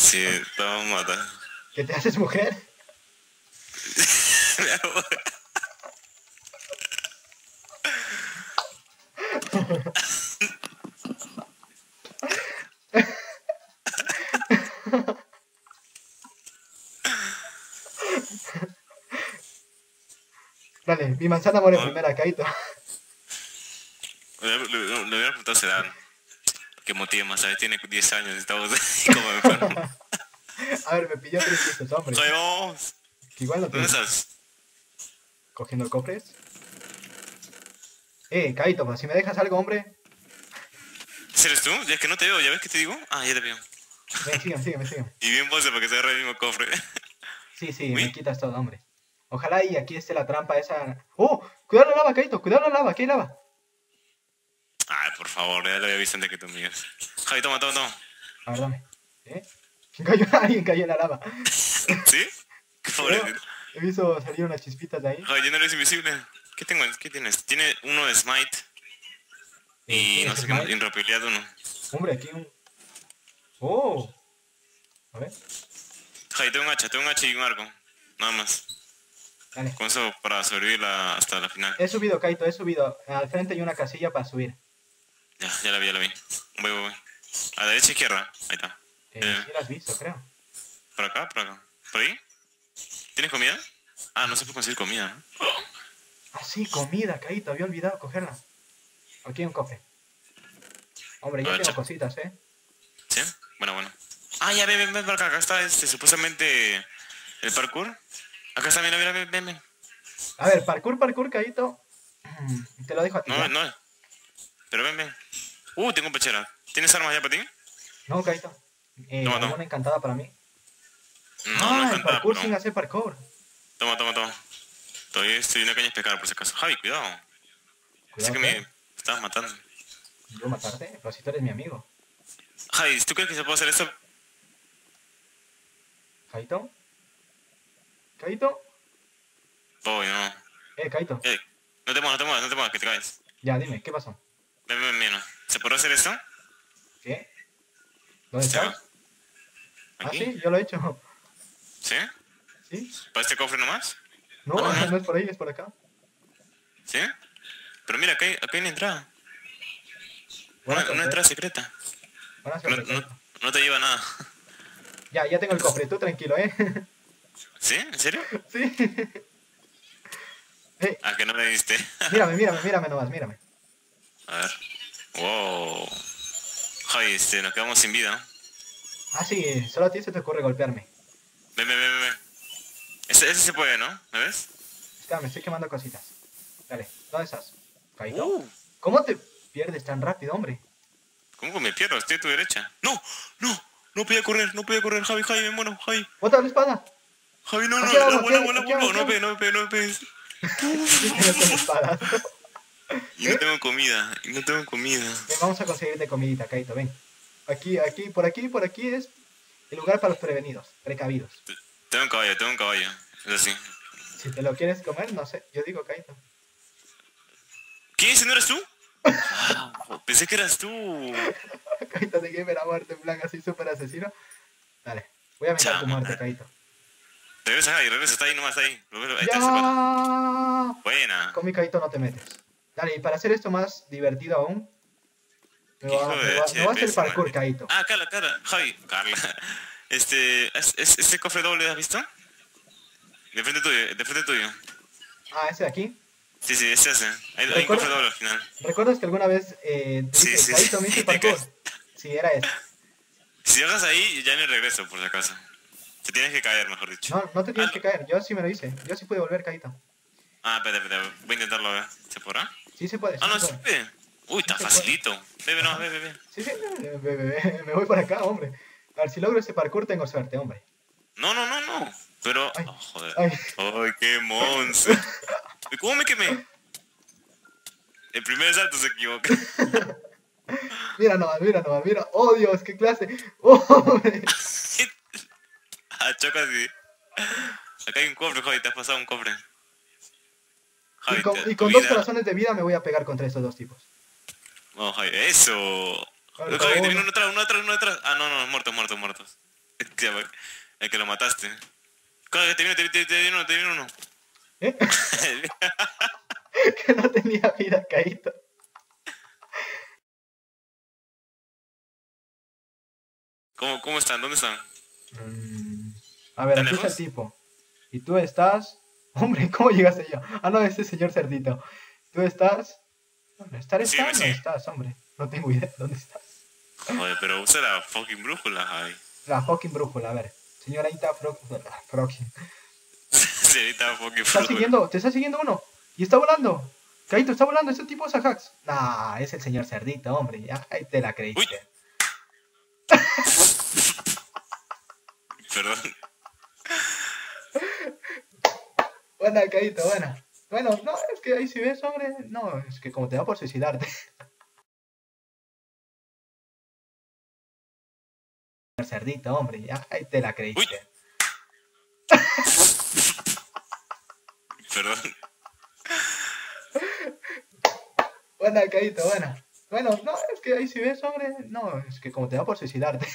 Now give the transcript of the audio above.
Sí, te vamos a matar. ¿Que te haces mujer? Dale, mi manzana muere primera, Kaito. Le, le, le preguntado a edad. Que motive más, ¿sabes? Tiene 10 años, estamos como enfermos. A ver, me pilló tres pistas, hombre. Joder, vamos. Que igual ¿Dónde tengo. estás? Cogiendo cofres. Eh, Kaito, si me dejas algo, hombre. ¿Ese ¿Eres tú? Ya es que no te veo, ¿ya ves que te digo? Ah, ya te veo. Ven, sígueme, sígueme, sígueme. Y bien pose porque se agarra el mismo cofre. Sí, sí, Uy. me quitas todo, hombre. Ojalá y aquí esté la trampa esa. ¡Oh! Cuidado la lava, Kaito, cuidado la lava, aquí hay lava. Ay, por favor, ya lo había visto antes que tú mías. Javi, toma, toma, toma. A ver, dame. ¿Eh? Cayó, alguien cayó en la lava. ¿Sí? Qué pobrecito. He visto salir unas chispitas de ahí. Javi, ya no eres invisible. ¿Qué tengo? ¿Qué tienes? Tiene uno de Smite y no ¿ese sé qué más. Impropiedad uno. Hombre, aquí un. ¡Oh! A ver, Javi, tengo un hacha, tengo un hacha y un arco. Nada más. dale. Con eso para sobrevivir la- hasta la final. He subido, Kaito, he subido. Al frente hay una casilla para subir. Ya, ya la vi, ya la vi. Voy, voy, voy. A la derecha izquierda. Ahí está. Eh, Eh. sí la has visto, creo. ¿Por acá? ¿Por acá? ¿Por ahí? ¿Tienes comida? Ah, no se puede conseguir comida. ¿no? Ah, sí, comida, Kaito, había olvidado cogerla. Aquí hay un cofre. Hombre, yo ver, tengo cositas, ¿eh? ¿Sí? Bueno, bueno. Ah, ya, ven, ven, ven acá. Acá está este, supuestamente el parkour. Acá está, mira, mira, ven, ven, ven. A ver, parkour, parkour. Mm, Te lo dejo a ti. No, ¿ya? no. Pero ven, ven. Uh, tengo pechera. ¿Tienes armas ya para ti? No, Kaito. Eh, Toma, toma. ¿Alguna encantada para mí? No, ah, no es el parkour pero- sin hacer parkour. Toma, toma, toma. Todavía estoy una caña pescar por si acaso. Javi, cuidado. Cuidado, que ¿eh? me estabas matando. ¿Yo matarte? Pero si tú eres mi amigo. Javi, ¿tú crees que se puede hacer esto? ¿Kaito? ¿Kaito? Oh, no. Eh, Kaito. Eh, no te muevas, no te muevas, no te muevas, que te caes. Ya, dime, ¿qué pasó? ¿Se podrá hacer esto? ¿Qué? ¿Dónde Ya. estás? Ah, ¿Aquí? sí, yo lo he hecho. ¿Sí? ¿Sí? ¿Para este cofre nomás? No, Ah, no. no es por ahí, es por acá. ¿Sí? Pero mira, acá hay, acá hay una entrada. Una, entrada secreta. No, no, no te lleva nada. Ya, ya tengo el cofre, tú tranquilo, ¿eh? ¿Sí? ¿En serio? sí. Eh, Ah, que no me diste. mírame, mírame, mírame nomás, mírame. A ver. Javi, este, nos quedamos sin vida. Ah, sí, solo a ti se te ocurre golpearme. Ven, ven, ven, ven. Ese, ese se puede, ¿no? ¿Me ves? Espera, me estoy quemando cositas. Dale, ¿dónde estás? ¿Kaito? Uh, ¿Cómo te pierdes tan rápido, hombre? ¿Cómo que me pierdo? Estoy a tu derecha. No, no, no podía correr, no podía correr, Javi, Javi, me muero, Javi. ¡Bota la espada! Javi, no, no, Aquí abajo, no, vuela, aquí vuela, abajo, vuela, no aquí me pegues, no me pegues, no me pegues. Sí, que no tengo espada. Y no tengo comida, y no tengo comida. Ven, vamos a conseguirte comidita, Kaito, ven. Aquí, aquí, por aquí, por aquí es el lugar para los prevenidos, precavidos. Tengo un caballo, tengo un caballo. Es así. Si te lo quieres comer, no sé, yo digo Kaito. ¿Qué? ¿Ese no eres tú? Ah, pensé que eras tú. Kaito de gamer a muerte, en plan así súper asesino. Dale, voy a vengar tu muerte, Kaito. Regresa, Javi, regresa, está ahí nomás, está ahí. Lo Ahí. ¡Ya! Buena. Con mi Kaito no te metes. Dale, y para hacer esto más divertido aún, me va, me de va- me va a hacer parkour. Kaito. Ah, Carla, Carla, Javi, Carla. Este, ¿es, es, ese cofre doble has visto? De frente tuyo, de frente tuyo. Ah, ese de aquí. Sí, sí, ese hace. Hay, hay un cofre doble al final. ¿Recuerdas que alguna vez eh, te Sí, dije, sí, me hice parkour? Sí, era ese. Si llegas ahí, ya no regreso, por si acaso. Te tienes que caer, mejor dicho. No, no te tienes Ah, que caer, yo sí me lo hice. Yo sí pude volver, Kaito. Ah, espérate, espérate, voy a intentarlo ver. ¿Se podrá? Sí se puede. Ah, no, se puede. Uy, está facilito. Bebe, no, bebe, bebe. Sí, sí, eh, ve- ve, me voy para acá, hombre. A ver, si logro ese parkour tengo suerte, hombre. No, no, no, no. Pero, Ay, oh, joder. ay. Ay, qué monstruo. ¿Y ¿Cómo me quemé? El primer salto se equivoca. Mira nomás, mira nomás, mira. Oh, Dios, qué clase. Oh, hombre. ah, chocas y... Acá hay un cofre, Javi, te has pasado un cofre. Y con, y dos corazones de vida me voy a pegar contra estos dos tipos. No, eso. Te viene uno atrás, uno atrás, uno atrás. Ah, no, no, muertos, muertos, muertos. El que lo mataste. Claro, te vino, te, te, te vino uno, te vino uno. ¿Eh? que no tenía vida, Caíto. ¿Cómo, ¿Cómo están? ¿Dónde están? Mm, A ver, ¿Tan aquí está el lejos? tipo. Y tú estás. Hombre, ¿cómo llegaste yo? Ah, no, este señor cerdito. Tú estás. Estar Sí, estás, sí. no estás, hombre. No tengo idea dónde estás. Joder, pero usa la fucking brújula, Javi. La fucking brújula, a ver. Señorita Fro... Señorita fucking ¿Te está brújula. siguiendo? ¿Te está siguiendo uno? Y está volando. Caíto, está volando. Ese tipo es hacks. Nah, es el señor cerdito, hombre. Ya, ahí te la creíste. Uy. Perdón. Buena, Caíto, buena. Bueno, no, es que ahí si ves, hombre. No, es que como te da por suicidarte. Cerdito, hombre. Ya, ahí te la creíste. Perdón. Buena, Caíto, buena. Bueno, no, es que ahí si ves, hombre. No, es que como te da por suicidarte.